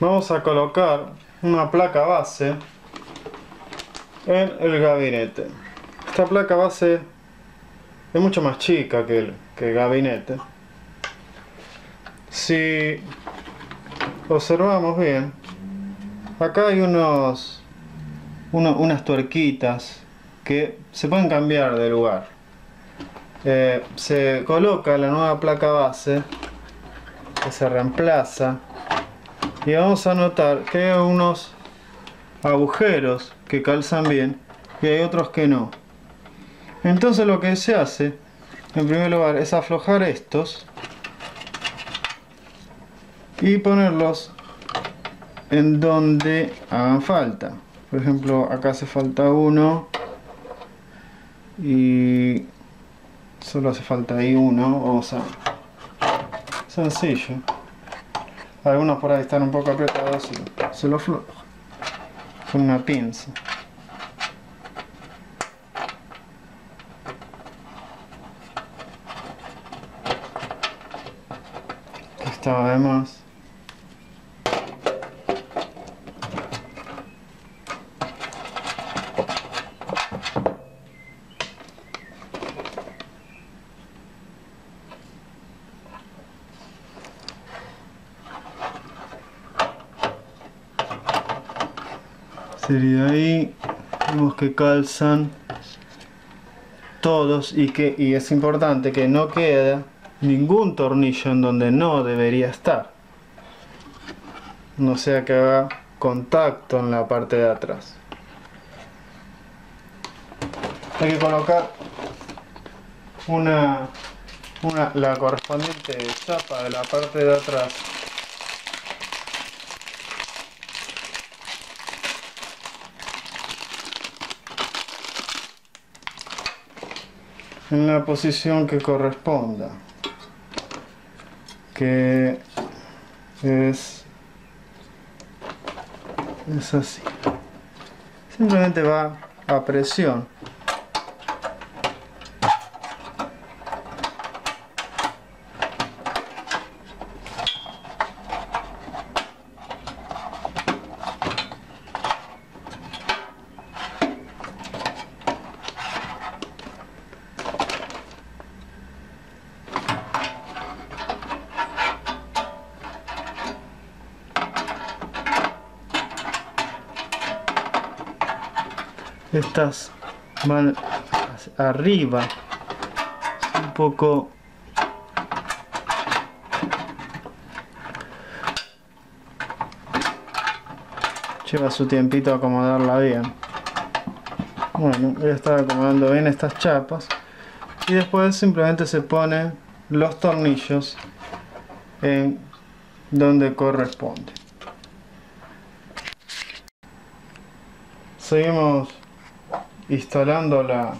vamos a colocar una placa base en el gabinete. Esta placa base es mucho más chica que el, gabinete. Si observamos bien, acá hay unos, unas tuerquitas que se pueden cambiar de lugar. Eh, se coloca la nueva placa base que se reemplaza y vamos a notar que hay unos agujeros que calzan bien y hay otros que no. Entonces lo que se hace en primer lugar es aflojar estos y ponerlos en donde hagan falta. Por ejemplo acá hace falta uno y solo hace falta ahí uno. O sea sencillo algunos por ahí están un poco apretados y se lo aflojo con una pinza. Estaba además sería ahí vemos que calzan todos y que y es importante que no quede ningún tornillo en donde no debería estar. No sea que haga contacto en la parte de atrás. Hay que colocar una, una la correspondiente chapa de la parte de atrás en la posición que corresponda que es es así. Simplemente va a presión estas van arriba. Un poco. Lleva su tiempito acomodarla bien. Bueno voy a estar acomodando bien estas chapas. Y después simplemente se ponen los tornillos en donde corresponde. Seguimos instalando la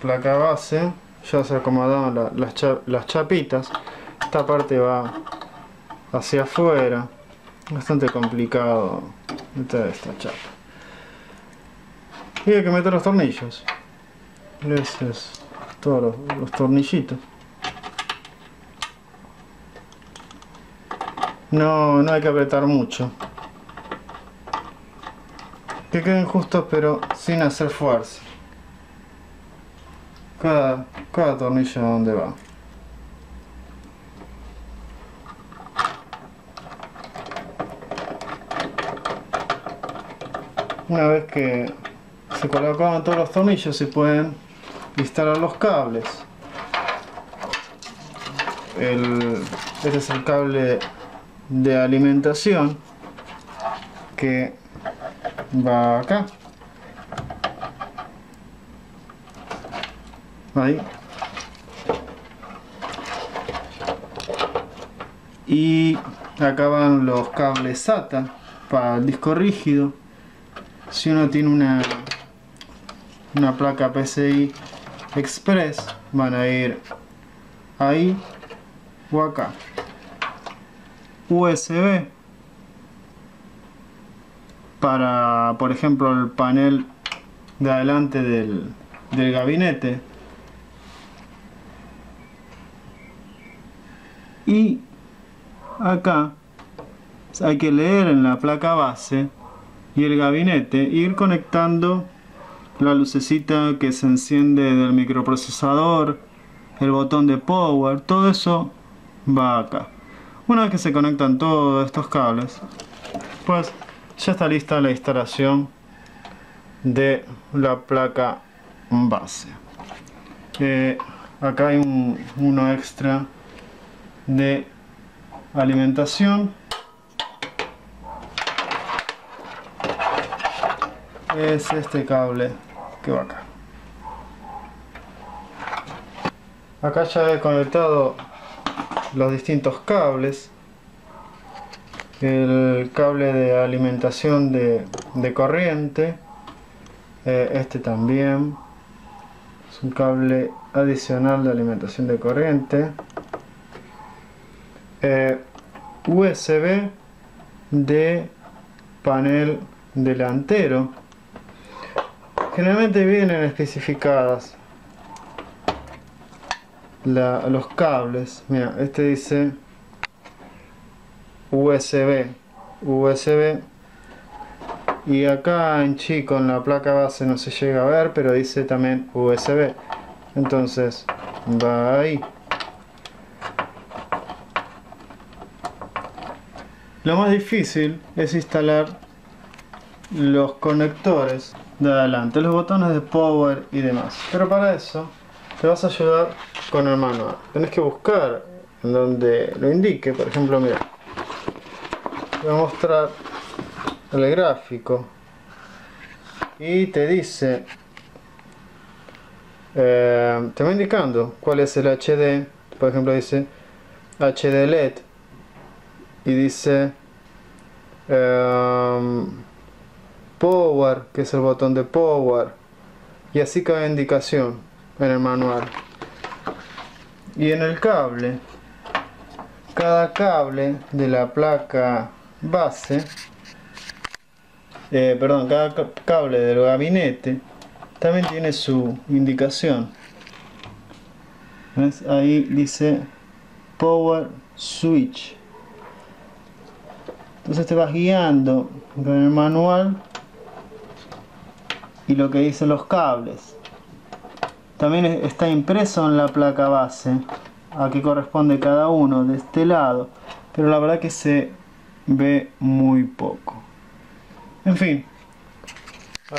placa base ya se acomodaron las, chapitas esta parte va hacia afuera. Bastante complicado meter esta chapa. Y hay que meter los tornillos. Todos los, tornillitos. No, no hay que apretar mucho. Que queden justos pero sin hacer fuerza cada, cada tornillo donde va una vez que se colocan todos los tornillos se pueden instalar los cables. Este es el cable de alimentación que va acá ahí. Y acá van los cables SATA para el disco rígido. Si uno tiene una una placa PCI Express van a ir ahí o acá. USB para por ejemplo el panel de adelante del, del gabinete y acá hay que leer en la placa base y el gabinete ir conectando la lucecita que se enciende del microprocesador, el botón de power, todo eso va acá. Una vez que se conectan todos estos cables, pues ya está lista la instalación de la placa base. Eh, acá hay un, uno extra de alimentación. Es este cable que va acá. Acá ya he conectado los distintos cables. El cable de alimentación de, corriente eh, este también. Es un cable adicional de alimentación de corriente eh, USB de panel delantero. Generalmente vienen especificadas los cables. Mira este dice USB USB y acá en chico en la placa base no se llega a ver pero dice también USB entonces va ahí Lo más difícil es instalar los conectores de adelante, los botones de power y demás. Pero para eso te vas a ayudar con el manual. Tienes que buscar donde lo indique, por ejemplo, mira. Voy a mostrar el gráfico y te dice eh, te va indicando cuál es el HD por ejemplo dice HD LED y dice em, power que es el botón de power y así cada indicación en el manual. Y en el cable cada cable de la placa base eh, perdón cada cable del gabinete también tiene su indicación. Ahí dice power switch entonces te vas guiando con el manual y lo que dicen los cables. También está impreso en la placa base a qué corresponde cada uno de este lado, pero la verdad que se ve muy poco. En fin,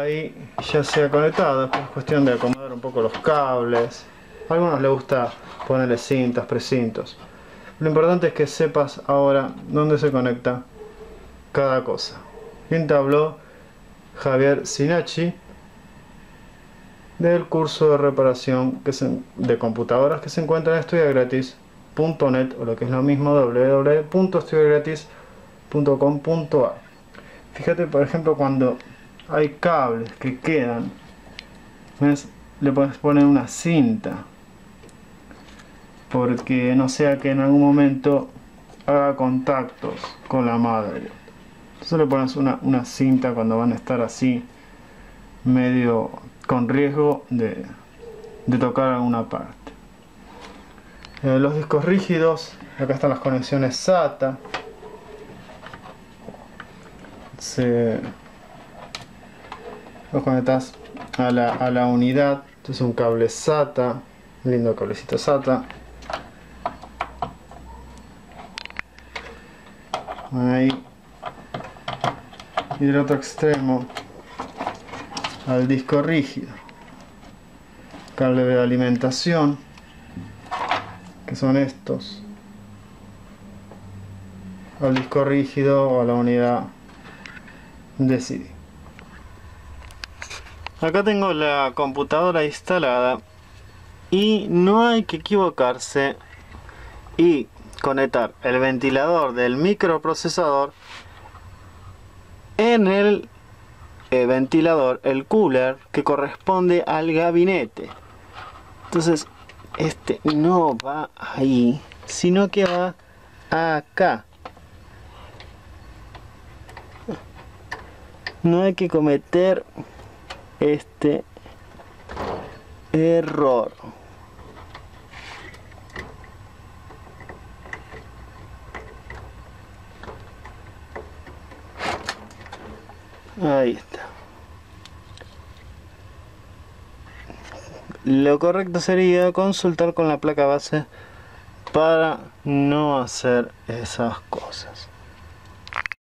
ahí ya se ha conectado, es cuestión de acomodar un poco los cables. A algunos les gusta ponerle cintas, precintos. Lo importante es que sepas ahora dónde se conecta cada cosa. Habló Javier Sinachi del curso de reparación que de computadoras que se encuentra en estudiagratis.net o lo que es lo mismo www.estudiagratis.com.ar Fíjate por ejemplo cuando hay cables que quedan, le puedes poner una cinta porque no sea que en algún momento haga contactos con la madre. Entonces le pones una, cinta cuando van a estar así, medio con riesgo de, tocar alguna parte. Eh, los discos rígidos, acá están las conexiones SATA. Los conectas a la, a la unidad. Esto es un cable SATA, lindo cablecito SATA. Ahí y del otro extremo al disco rígido. Cable de alimentación que son estos. Al disco rígido o a la unidad de CD acá tengo la computadora instalada y no hay que equivocarse y conectar el ventilador del microprocesador en el eh, ventilador, el cooler, que corresponde al gabinete. Entonces, este no va ahí, sino que va acá. No hay que cometer este error. Ahí está. Lo correcto sería consultar con la placa base para no hacer esas cosas.